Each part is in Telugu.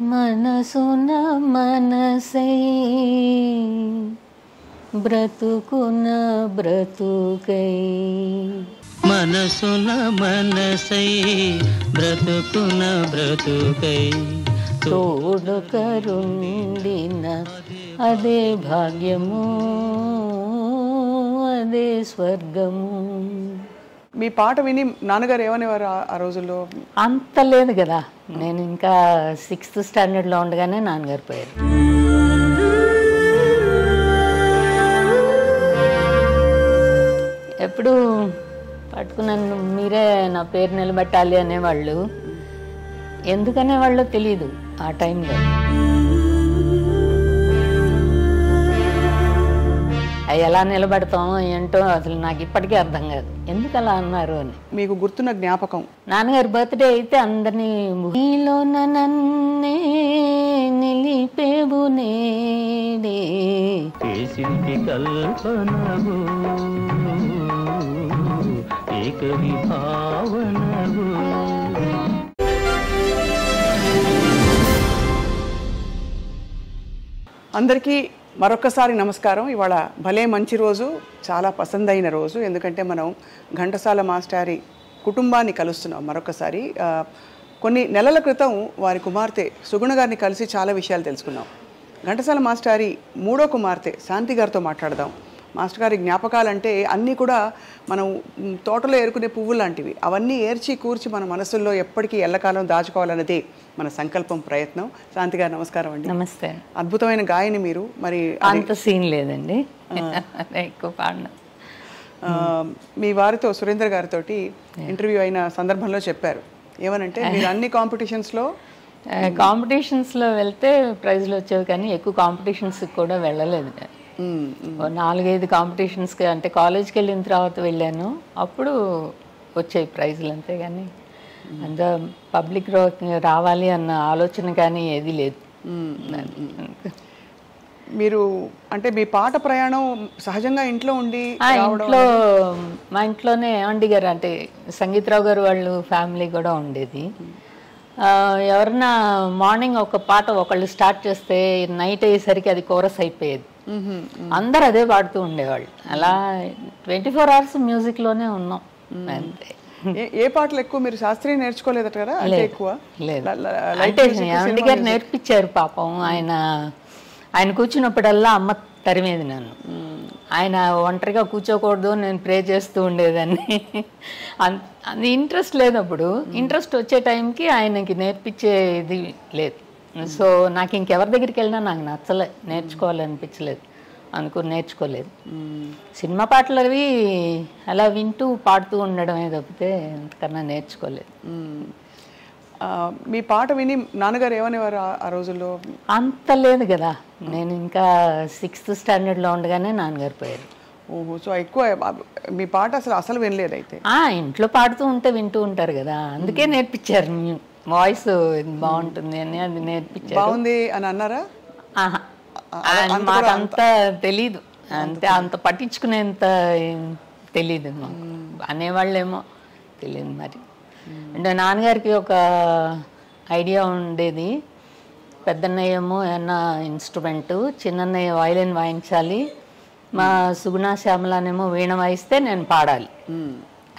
మనసున మనసై. బ్రతుకున బ్రతుకై. మనసున మనసై బ్రతుకున బ్రతుకై. తోడు కరుండిన అదే భాగ్యము అదే స్వర్గము. మీ పాట విని నాన్నగారు ఏమనేవారు ఆ- రోజుల్లో? అంత లేదు కదా. నేను ఇంకా సిక్స్త్ స్టాండర్డ్లో ఉండగానే నాన్నగారు పోయారు. ఎప్పుడు పట్టుకున్నాను మీరే నా పేరు నిలబెట్టాలి అనేవాళ్ళు. ఎందుకనేవాళ్ళో తెలియదు ఆ టైంలో. ఎలా నిలబెడతామో ఏంటో అసలు నాకు ఇప్పటికీ అర్థం కాదు. ఎందుకు అలా అన్నారు అని. మీకు గుర్తున్న జ్ఞాపకం? నాన్నగారి బర్త్డే అయితే అందరినీ నీలో నన్నే నిలిపేవు నేడే చేసింది కల్పనవు ఏకవి భావనవు అందరికీ మరొకసారి నమస్కారం. ఇవాళ భలే మంచి రోజు చాలా పసందైన రోజు. ఎందుకంటే మనం ఘంటసాల మాస్టారి కుటుంబాన్ని కలుస్తున్నాం మరొకసారి. కొన్ని నెలల క్రితం వారి కుమార్తె సుగుణ గారిని కలిసి చాలా విషయాలు తెలుసుకున్నాం. ఘంటసాల మాస్టారి మూడో కుమార్తె శాంతి గారితో మాట్లాడదాం. మాస్టర్ గారి జ్ఞాపకాలంటే అన్నీ కూడా మనం తోటలో ఏరుకునే పువ్వు లాంటివి. అవన్నీ ఏర్చి కూర్చి మన మనసుల్లో ఎప్పటికీ ఎల్లకాలం దాచుకోవాలన్నదే మన సంకల్పం ప్రయత్నం. శాంతి గారు నమస్కారం అండి. నమస్తే. అద్భుతమైన గాయని మీరు. మరి అంత సీన్ లేదండి. ఎక్కువ పాడిన. మీ వారితో సురేందర్ గారితో ఇంటర్వ్యూ అయిన సందర్భంలో చెప్పారు. ఏమనంటే మీరు అన్ని కాంపిటీషన్స్లో కాంపిటీషన్స్లో వెళ్తే ప్రైజ్లు వచ్చేవి కానీ ఎక్కువ కాంపిటీషన్స్కి కూడా వెళ్ళలేదు నాలుగైదు కాంపిటీషన్స్కి అంటే కాలేజ్కి వెళ్ళిన తర్వాత వెళ్ళాను. అప్పుడు వచ్చాయి ప్రైజులు అంతే కానీ అంత పబ్లిక్ రావాలి అన్న ఆలోచన కానీ ఏది లేదు. మీరు అంటే మీ పాట ప్రయాణం సహజంగా ఇంట్లో ఉండి ఇంట్లో మా ఇంట్లోనే ఏమండి గారు అంటే సంగీతరావు గారు వాళ్ళు ఫ్యామిలీ కూడా ఉండేది. ఎవరన్నా మార్నింగ్ ఒక పాట ఒకళ్ళు స్టార్ట్ చేస్తే నైట్ అయ్యేసరికి అది కోరస్ అయిపోయేది. అందరు అదే పాడుతూ ఉండేవాళ్ళు. అలా ట్వంటీ ఫోర్ అవర్స్ మ్యూజిక్లోనే ఉన్నాం. అంతే. ఏ- పాటలు ఎక్కువ మీరు శాస్త్రీయ నేర్చుకోలేదట కదా? అంటే ఎక్కువ? అంటే ఏమండి గారు నేర్పించారు పాపం. ఆయన ఆయన కూర్చున్నప్పుడల్లా అమ్మ తరిమేది నన్ను. ఆయన ఒంటరిగా కూర్చోకూడదు నేను ప్రే చేస్తూ ఉండేదాన్ని. అది ఇంట్రెస్ట్ లేదు అప్పుడు ఇంట్రెస్ట్ వచ్చే టైంకి ఆయనకి నేర్పించే ఇది లేదు. సో నాకు ఇంకెవరి దగ్గరికి వెళ్ళినా నాకు నచ్చలే. నేర్చుకోవాలనిపించలేదు అనుకుని నేర్చుకోలేదు. సినిమా పాటలు అవి అలా వింటూ పాడుతూ ఉండడమే తప్పితే అంతకన్నా నేర్చుకోలేదు. మీ పాట విని నాన్నగారు ఏమనేవారు ఆ- రోజుల్లో? అంత లేదు కదా. నేను ఇంకా సిక్స్త్ స్టాండర్డ్లో ఉండగానే నాన్నగారు పోయారు. ఓహో సో ఎక్కువ మీ పాట అసలు అసలు వినలేదు అయితే ఇంట్లో పాడుతూ ఉంటే వింటూ ఉంటారు కదా. అందుకే నేర్పించారు వాయిస్ బాగుంటుంది అని అది నేర్పించారు. బాగుంది అని అన్నారా? మాకంత తెలీదు. అంతే అంత పట్టించుకునేంత తెలీదు మాకు. అనేవాళ్ళేమో తెలియదు మరి. అంటే నాన్నగారికి ఒక ఐడియా ఉండేది. పెద్దన్నయ్య ఏమో ఏమన్నా ఇన్స్ట్రుమెంటు చిన్నన్నయ్య వైలిన్ వాయించాలి. మా సుగుణ శ్యామలానేమో వీణ వాయిస్తే నేను పాడాలి.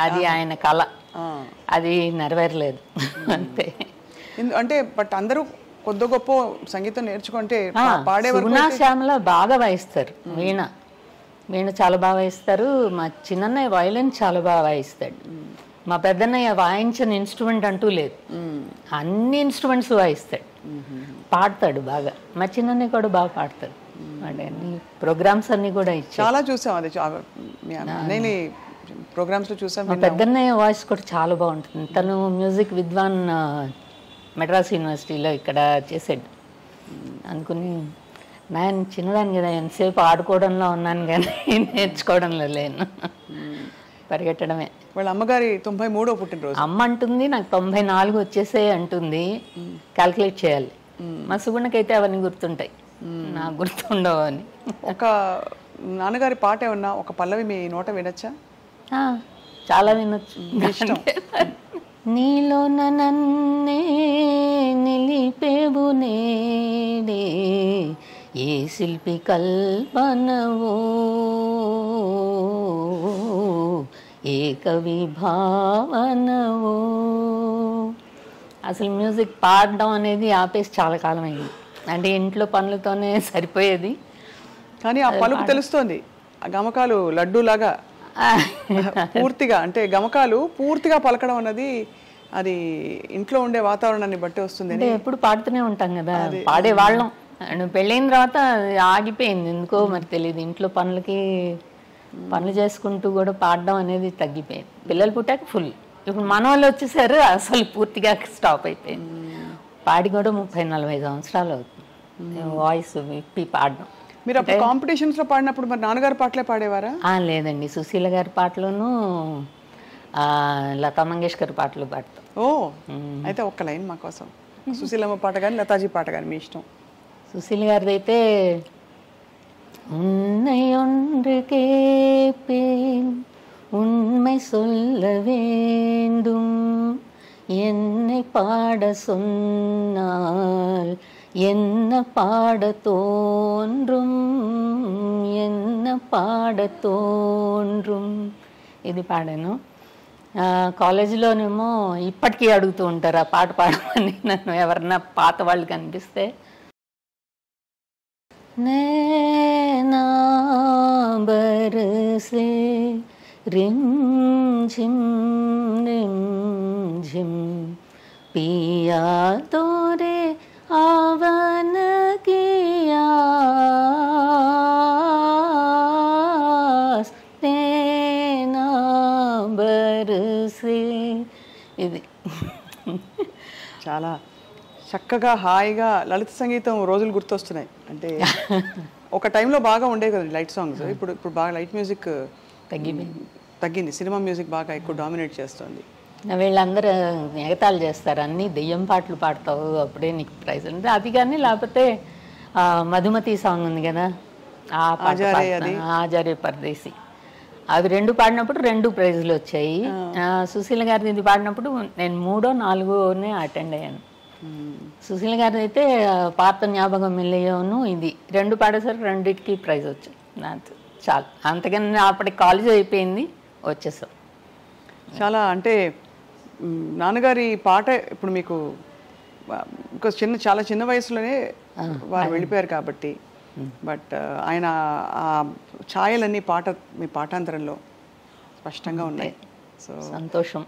అది ఆయన కళ. అది నెరవేరలేదు. అంతే. అంటే బట్ అందరూ కొద్ది గొప్ప సంగీతం నేర్చుకుంటే పాడే వరకు సుగుణ శ్యామల బాగా వాయిస్తారు వీణ. వీణ చాలా బాగా వాయిస్తారు. మా చిన్నన్నయ్య వైలిన్ చాలా బాగా వాయిస్తాడు. మా పెద్దన్నయ్య వాయించని ఇన్స్ట్రుమెంట్ అంటూ లేదు. అన్ని ఇన్స్ట్రుమెంట్స్ వాయిస్తాడు. పాడతాడు బాగా. మా చిన్నన్నయ్య కూడా బాగా పాడతాడు. వాడి అన్ని ప్రోగ్రామ్స్ అన్ని కూడా చాలా చూసాం అది చా- మీ అన్నయ్యని ప్రోగ్రామ్స్లో చూసాం పెద్దన్నయ్య వాయిస్ కూడా చాలా బాగుంటుంది. తను మ్యూజిక్ విద్వాన్ మెడ్రాస్ యూనివర్సిటీలో ఇక్కడ చేసాడు అనుకుని నేను చిన్నదాన్ని కదా ఎంతసేపు ఆడుకోవడంలో ఉన్నాను కానీ నేర్చుకోవడంలో లేను. పరిగెట్టడమే. వాళ్ళ అమ్మగారి తొంభై మూడో పుట్టినరోజు. అమ్మ అంటుంది నాకు తొంభై నాలుగు వచ్చేసే అంటుంది. క్యాల్కులేట్ చేయాలి. మా సుగుణకైతే అవన్నీ గుర్తుంటాయి. నాకు గుర్తుండవు అని ఒక నాన్నగారి పాట ఏమన్నా ఒక పల్లవి మీ నోట వినొచ్చా? చాలా వినొచ్చు. నీలో నన్నే నిలిపేవు నేడే శిల్పి కల్పనవో. ఏ కవి భావనవో. అసలు మ్యూజిక్ పాడడం అనేది ఆపేసి చాలా కాలం అయింది. అంటే ఇంట్లో పనులతోనే సరిపోయేది. కానీ ఆ పలుకు తెలుస్తోంది. ఆ గమకాలు లడ్డూలాగా పూర్తిగా అంటే గమకాలు పూర్తిగా పలకడం అన్నది అది ఇంట్లో ఉండే వాతావరణాన్ని బట్టి వస్తుంది. ఎప్పుడు పాడుతూనే ఉంటాం కదా పాడే వాళ్ళం. పెళ్ళైన తర్వాత ఆగిపోయింది ఎందుకో మరి తెలియదు ఇంట్లో పనులకి పనులు చేసుకుంటూ కూడా పాడడం అనేది తగ్గిపోయింది. పిల్లలు పుట్టాక ఫుల్ ఇప్పుడు మన వాళ్ళు వచ్చేసారు అసలు పూర్తిగా స్టాప్ అయిపోయింది. పాడి కూడా ముప్పై నలభై సంవత్సరాలు అవుతుంది. వాయిస్ విప్పి పాడడం. మీరు అప్పుడు కాంపిటీషన్స్ లో పాడినప్పుడు మరి నాన్నగారు పాటలే పాడేవారా ఆ, లేదండి సుశీల గారి పాటలోను ఆ, లతా మంగేష్కర్ పాటలు పాడతాం ఓ అయితే ఒక్క లైన్ మా కోసం సుశీలమ్మ పాట కానీ లతాజీ పాట కానీ మీ ఇష్టం சுசில் గారిదైతే உன்னை ஒன்று கேட்பேன் உண்மை சொல்ல வேண்டும் என்னை பாட சொன்னால் என்ன பாட தோன்றும் என்ன பாட తోండ్రుం ఇది పాడాను. కాలేజీలోనేమో ఇప్పటికీ అడుగుతూ ఉంటారు ఆ పాట పాడమని. నన్ను ఎవరన్నా పాత వాళ్ళు కనిపిస్తే. బరసే రిం ఝిం రిం ఝిం పియా తోరే ఇది. చాలా చక్కగా హాయిగా లలిత సంగీతం రోజులు గుర్తొస్తున్నాయి. అంటే ఒక టైంలో బాగా ఉండేవి కదండి లైట్ సాంగ్స్. ఇప్పుడు ఇప్పుడు బాగా లైట్ మ్యూజిక్ తగ్గిపోయింది. తగ్గింది. సినిమా మ్యూజిక్ బాగా ఎక్కువ డామినేట్ చేస్తుంది. వీళ్ళందరూ ఎగతాళి చేస్తారు. అన్ని దెయ్యం పాటలు పాడతావు అప్పుడే నీకు ప్రైజ్ అంటే అది కానీ లేకపోతే మధుమతి సాంగ్ ఉంది కదా ఆ పాట ఆజారే పాడుతున్నా. ఆజారే పరదేశి. అవి రెండు పాడినప్పుడు రెండు ప్రైజులు వచ్చాయి. సుశీల గారిది ఇది పాడినప్పుడు నేను మూడో నాలుగోనే అటెండ్ అయ్యాను. సుశీల గారిది అయితే పాత జ్ఞాపకం మిల్లయోను ఇది. రెండు పాడేసరికి రెండింటికి ప్రైజ్ వచ్చింది నాకు చాలు. అంతకన్నా అప్పటికి కాలేజ్ అయిపోయింది వచ్చేసాం. చాలా అంటే నాన్నగారి పాట ఇప్పుడు మీకు ఇంకా చిన్న చాలా చిన్న వయసులోనే వారు వెళ్ళిపోయారు కాబట్టి. బట్ ఆయన ఆ ఛాయలన్నీ పాట మీ పాఠాంతరంలో స్పష్టంగా ఉన్నాయి. సో సంతోషం.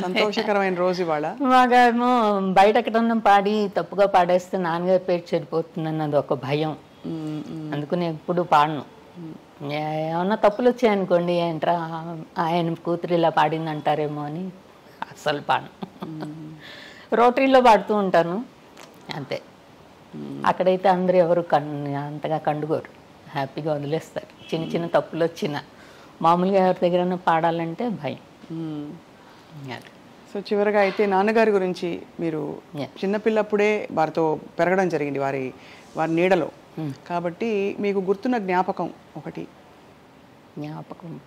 సంతోషకరమైన రోజు ఇవాళ. మాకేమో బయట ఎక్కడన్నా పాడి తప్పుగా పాడేస్తే నాన్నగారి పేరు చెడిపోతుందని అది ఒక భయం. అందుకని ఎప్పుడు పాడను. ఏమన్నా తప్పులు వచ్చాయనుకోండి ఏంట్రా ఆయన కూతురు ఇలా పాడింది అంటారేమో అని అస్సలు పాడను. రోటరీలో పాడుతూ ఉంటాను. అంతే. అక్కడైతే అందరూ ఎవరు కన్ అంతగా కండుకోరు. హ్యాపీగా వదిలేస్తారు. చిన్న చిన్న తప్పులు వచ్చిన. మామూలుగా ఎవరి దగ్గర పాడాలంటే భయం. సో చివరగా అయితే నాన్నగారి గురించి మీరు. చిన్నపిల్లప్పుడే వారితో పెరగడం జరిగింది వారి వారి నీడలో. కాబట్టి మీకు గుర్తున్న జ్ఞాపకం ఒకటి. జ్ఞాపకం.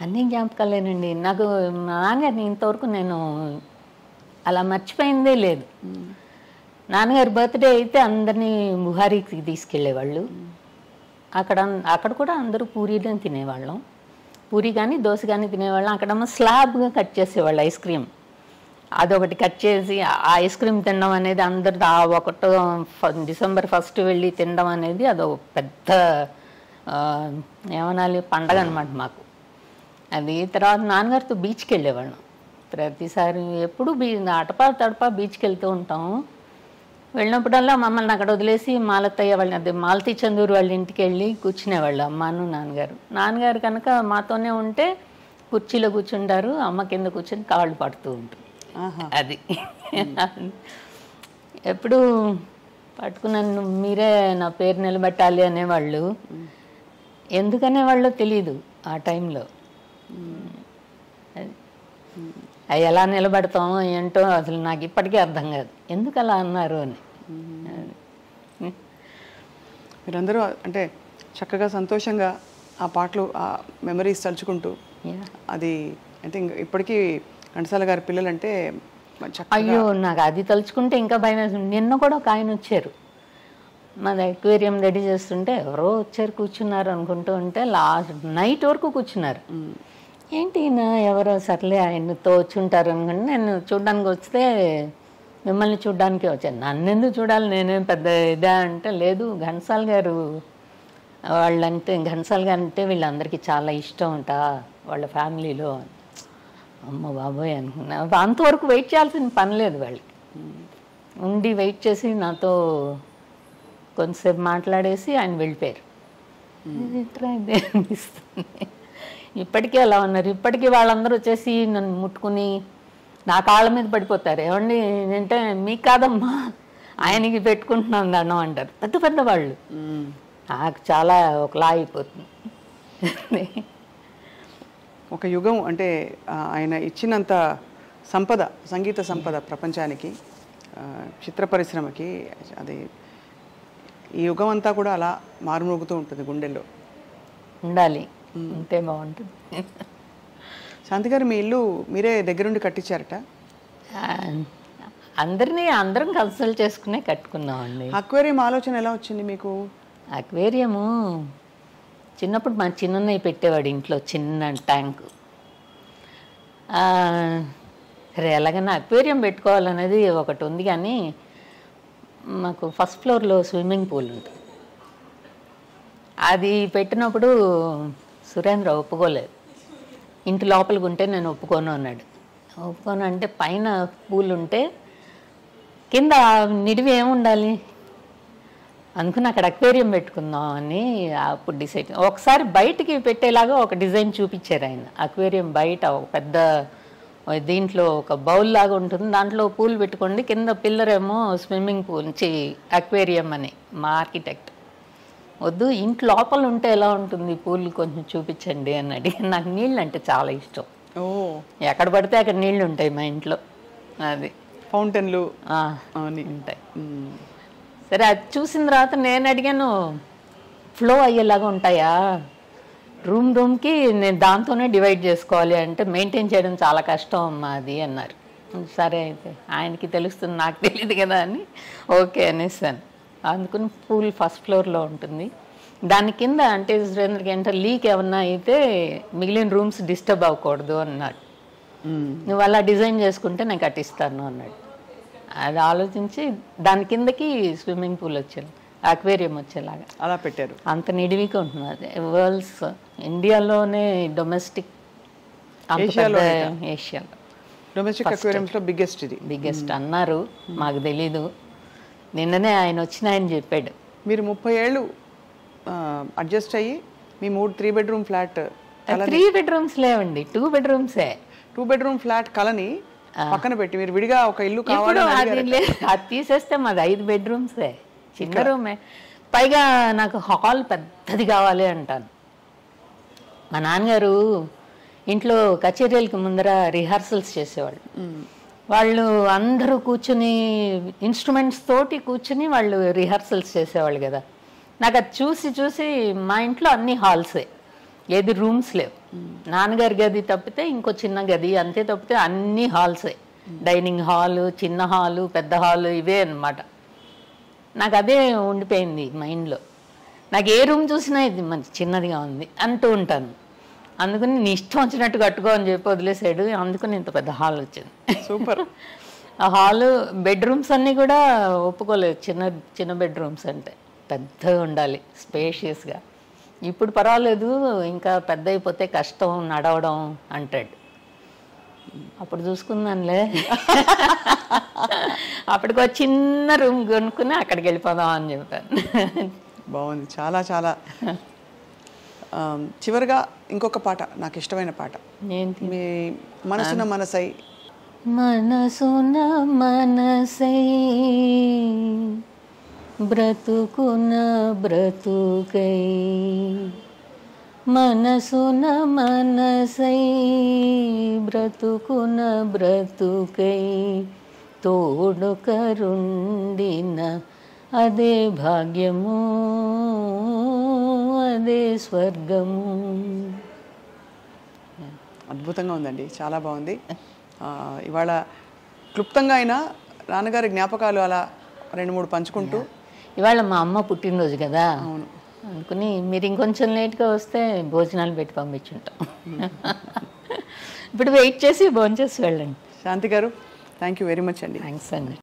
అన్ని జ్ఞాపకాలేనండి. నాకు నాన్నగారిని ఇంతవరకు నేను అలా మర్చిపోయిందే లేదు. నాన్నగారి బర్త్డే అయితే అందరినీ బుహారీకి తీసుకెళ్ళేవాళ్ళు. అక్కడ అక్కడ కూడా అందరూ పూరీలే తినేవాళ్ళం. పూరి కానీ దోశ కానీ తినేవాళ్ళం. అక్కడ స్లాబ్గా కట్ చేసేవాళ్ళు ఐస్ క్రీమ్. అదొకటి కట్ చేసి ఆ ఐస్ క్రీమ్ తినడం అనేది అందరు ఆ ఒకటో డిసెంబర్ ఫస్ట్ వెళ్ళి తినడం అనేది అదొక పెద్ద ఏమనాలి పండగ అనమాట మాకు. అది తర్వాత నాన్నగారితో బీచ్కి వెళ్ళేవాళ్ళం ప్రతిసారి ఎప్పుడు బీ అటపా తడపా బీచ్కి వెళ్తూ ఉంటాము వెళ్ళినప్పుడల్లా మమ్మల్ని అక్కడ వదిలేసి మాలతయ్య వాళ్ళని అదే మాలతీ చందూరు వాళ్ళ ఇంటికి వెళ్ళి కూర్చునేవాళ్ళు అమ్మను నాన్నగారు. నాన్నగారు కనుక మాతోనే ఉంటే కుర్చీలో కూర్చుంటారు అమ్మ కింద కూర్చొని కాళ్ళు పడుతూ ఉంటుంది. ఆహా. అది. ఎప్పుడు పట్టుకున్నాను మీరే నా పేరు నిలబెట్టాలి అనేవాళ్ళు. ఎందుకనే వాళ్ళో తెలియదు ఆ టైంలో. ఎలా నిలబెడతామో ఏంటో అసలు నాకు ఇప్పటికీ అర్థం కాదు. ఎందుకు అలా అన్నారు అని. మీరందరూ అంటే చక్కగా సంతోషంగా ఆ పాటలు ఆ మెమరీస్ తలుచుకుంటూ. అది అంటే ఇంక ఇప్పటికీ ఘంటసాల గారి పిల్లలంటే అయ్యో నాకు అది తలుచుకుంటే ఇంకా భయం వేస్తుంది. నిన్న కూడా ఒక ఆయన వచ్చారు. మాది అక్వేరియం రెడీ చేస్తుంటే ఎవరో వచ్చారు కూర్చున్నారు అనుకుంటూ ఉంటే లాస్ట్ నైట్ వరకు కూర్చున్నారు. ఏంటి ఈయన ఎవరో సర్లే ఆయనతో వచ్చి ఉంటారు అనుకుంటే నేను చూడడానికి వస్తే మిమ్మల్ని చూడడానికి వచ్చాను. నన్ను ఎందుకు చూడాలి? నేనేం పెద్ద ఇదా అంటే లేదు. ఘంటసాల్ గారు వాళ్ళంటే ఘంటసాల్ గారు అంటే వీళ్ళందరికీ చాలా ఇష్టం ఉంటా వాళ్ళ ఫ్యామిలీలో. అమ్మ బాబోయ్ అనుకున్నా. అంతవరకు వెయిట్ చేయాల్సిన పని లేదు వాళ్ళు ఉండి వెయిట్ చేసి నాతో కొంతసేపు మాట్లాడేసి ఆయన వెళ్ళిపోయారు. ఇది అనిపిస్తుంది? ఇప్పటికీ అలా ఉన్నారు. ఇప్పటికీ వాళ్ళందరూ వచ్చేసి నన్ను ముట్టుకుని నా కాళ్ళ మీద పడిపోతారు. ఏమండి ఏంటంటే మీకు కాదమ్మా ఆయనకి పెట్టుకుంటున్నాం దండం అంటారు. పెద్ద పెద్ద వాళ్ళు. నాకు చాలా ఒకలా అయిపోతుంది. ఒక యుగం అంటే ఆయన ఇచ్చినంత సంపద సంగీత సంపద ప్రపంచానికి చిత్ర పరిశ్రమకి అది ఈ యుగం అంతా కూడా అలా మారుమోగుతూ ఉంటుంది గుండెల్లో. ఉండాలి. ఉంటే బాగుంటుంది. శాంతి గారు మీ ఇల్లు మీరే దగ్గరుండి కట్టించారట? అందరినీ అందరం కన్సల్ట్ చేసుకునే కట్టుకున్నామండి. అక్వేరియం ఆలోచన ఎలా వచ్చింది మీకు? అక్వేరియము చిన్నప్పుడు మా చిన్నన్నయ్య పెట్టేవాడు ఇంట్లో చిన్న ట్యాంక్. సరే ఎలాగైనా అక్వేరియం పెట్టుకోవాలనేది ఒకటి ఉంది కానీ మాకు ఫస్ట్ ఫ్లోర్లో స్విమ్మింగ్ పూల్ ఉంటుంది. అది పెట్టినప్పుడు సురేంద్ర ఒప్పుకోలేదు. ఇంటి లోపలికి ఉంటే నేను ఒప్పుకోను అన్నాడు. ఒప్పుకోను అంటే పైన పూలు ఉంటే కింద నిడివి ఏముండాలి? అనుకుని అక్కడ అక్వేరియం పెట్టుకుందాం అని అప్పుడు డిసైడ్ ఒకసారి బయటికి పెట్టేలాగా ఒక డిజైన్ చూపించారు ఆయన. అక్వేరియం బయట ఒక పెద్ద దీంట్లో ఒక బౌల్ లాగా ఉంటుంది. దాంట్లో పూలు పెట్టుకోండి కింద పిల్లరేమో స్విమ్మింగ్ పూల్ నుంచి అక్వేరియం అని మా ఆర్కిటెక్ట్. వద్దు ఇంటి లోపల ఉంటే ఎలా ఉంటుంది? పూల్ కొంచెం చూపించండి అని అడిగి నాకు నీళ్ళు అంటే చాలా ఇష్టం. ఓ. ఎక్కడ పడితే అక్కడ నీళ్ళు ఉంటాయి మా ఇంట్లో. అది. ఫౌంటైన్లు? ఉంటాయి. సరే అది చూసిన తర్వాత నేను అడిగాను ఫ్లో అయ్యేలాగా ఉంటాయా? రూమ్ రూమ్కి నేను దాంతోనే డివైడ్ చేసుకోవాలి అంటే మెయింటైన్ చేయడం చాలా కష్టం అమ్మా అది అన్నారు. సరే అయితే ఆయనకి తెలుస్తుంది నాకు తెలియదు కదా అని. ఓకే అనేసాను. అందుకని పూల్ ఫస్ట్ ఫ్లోర్లో ఉంటుంది. దాని కింద అంటే సురేంద్రకి అంటే లీక్ ఏమన్నా అయితే మిగిలిన రూమ్స్ డిస్టర్బ్ అవ్వకూడదు అన్నాడు. నువ్వు అలా డిజైన్ చేసుకుంటే నేను కట్టిస్తాను అన్నాడు. అది ఆలోచించి దాని కిందకి స్విమ్మింగ్ పూల్ వచ్చేది అక్వేరియం వచ్చేలాగా. అలా పెట్టారు. అంత నిడివిగా ఉంటుంది వరల్డ్స్ ఇండియాలోనే డొమెస్టిక్ ఏషియాలో ఏషియాలో. డొమెస్టిక్ అక్వేరియంస్లో బిగ్గెస్ట్ ఇది. బిగ్గెస్ట్ అన్నారు మాకు తెలీదు. నిన్ననే ఆయన వచ్చిన ఆయన చెప్పాడు. మీరు ముప్పై ఏళ్ళు అడ్జస్ట్ అయ్యి మీ మూడు three bedroom flat three bedrooms లేవండి టూ బెడ్రూమ్సే టూ బెడ్రూమ్ ఫ్లాట్ కలని పక్కన పెట్టి మీరు విడిగా ఒక ఇల్లు. లేదు అది తీసేస్తే మాది ఐదు బెడ్రూమ్సే చిన్న రూమే పైగా నాకు హాల్ పెద్దది కావాలి అంటాను. మా నాన్నగారు ఇంట్లో కచేరీలకి ముందర రిహార్సల్స్ చేసేవాళ్ళు. వాళ్ళు అందరూ కూర్చుని ఇన్స్ట్రుమెంట్స్ తోటి కూర్చుని వాళ్ళు రిహార్సల్స్ చేసేవాళ్ళు కదా. నాకు అది చూసి చూసి మా ఇంట్లో అన్ని హాల్సే ఏది రూమ్స్ లేవు. నాన్నగారి గది తప్పితే ఇంకో చిన్న గది అంతే తప్పితే అన్ని హాల్సే డైనింగ్ హాలు చిన్న హాలు పెద్ద హాలు ఇవే అనమాట నాకు అదే ఉండిపోయింది మైండ్లో నాకు ఏ రూమ్ చూసినా ఇది మంచి చిన్నదిగా ఉంది అంటూ ఉంటాను. అందుకని నీ ఇష్టం వచ్చినట్టు కట్టుకో అని చెప్పి వదిలేసాడు. అందుకని ఇంత పెద్ద హాల్ వచ్చింది. సూపర్. ఆ హాలు బెడ్రూమ్స్ అన్నీ కూడా ఒప్పుకోలేదు. చిన్న చిన్న బెడ్రూమ్స్ అంటే పెద్దగా ఉండాలి స్పేషియస్గా. ఇప్పుడు పర్వాలేదు ఇంకా పెద్ద అయిపోతే కష్టం నడవడం అంటాడు. అప్పుడు చూసుకుందానులే అప్పటికి ఒక చిన్న రూమ్ కొనుక్కుని అక్కడికి వెళ్ళిపోదాం అని చెప్పాను. బాగుంది. చాలా చాలా చివరిగా ఇంకొక పాట నాకు ఇష్టమైన పాట మీ మనసున మనసై. మనసున మనసై. బ్రతుకున బ్రతుకై. మనసున మనసై. బ్రతుకున బ్రతుకై. తోడు కరుండిన అదే భాగ్యము. అదే స్వర్గము. అద్భుతంగా ఉందండి చాలా బాగుంది. ఇవాళ క్లుప్తంగా అయినా నాన్నగారి జ్ఞాపకాలు అలా రెండు మూడు పంచుకుంటూ ఇవాళ మా అమ్మ పుట్టినరోజు కదా. అనుకుని మీరు ఇంకొంచెం లేట్గా వస్తే భోజనాలు పెట్టి పంపించుంటాం. ఇప్పుడు వెయిట్ చేసి భోంచేసి వెళ్ళండి. శాంతి గారు థ్యాంక్ యూ వెరీ మచ్ అండి. థ్యాంక్స్ అండి.